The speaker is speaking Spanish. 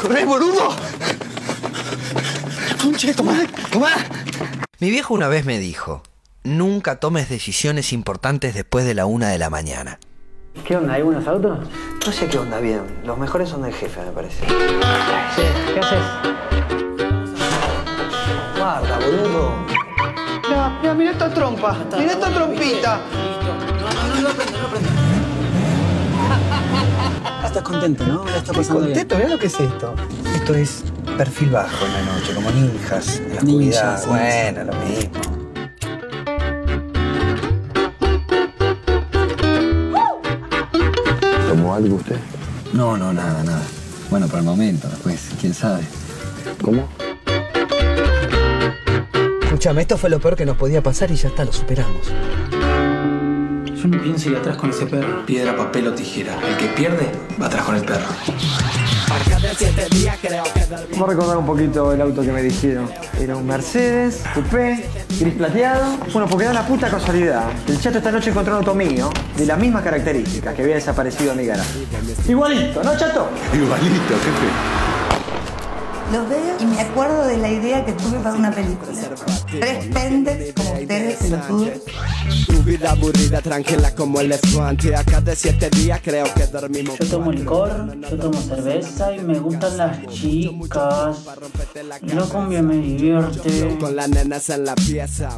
¡Corre, boludo! ¡Conche, tomá! ¡Tomá! Mi viejo una vez me dijo, nunca tomes decisiones importantes después de la una de la mañana. ¿Qué onda? ¿Hay buenos autos? No sé qué onda bien. Los mejores son del jefe, me parece. ¿Qué haces? Guarda, boludo. Mira, mira, mira esta trompa. Mira esta trompita. Contento, ¿no? La está Estoy pasando bien. contento, mirá lo que es esto. Esto es perfil bajo en la noche, como ninjas en la Ninjas, oscuridad. sí, Bueno, lo mismo. ¿Tomó algo usted? No, no, nada, nada. Bueno, por el momento, después, quién sabe. ¿Cómo? Escúchame, esto fue lo peor que nos podía pasar y ya está, lo superamos. Yo no pienso ir atrás con ese perro. Piedra, papel o tijera. El que pierde, va atrás con el perro. Vamos a recordar un poquito el auto que me dijeron. Era un Mercedes, coupé, gris plateado. Bueno, porque da la puta casualidad. El chato esta noche encontró un auto mío de las mismas características que había desaparecido en mi garaje. Igualito, ¿no, chato? Igualito, jefe. Los veo y me acuerdo de la idea que tuve para una película. Tres pendes como ustedes, pelotudos. Tu vida aburrida, tranquila como el elefante. Acá de siete días creo que dormimos. Yo tomo licor, yo tomo cerveza y me gustan las chicas. Lo cumbia me divierte. Con las nenas en la pieza.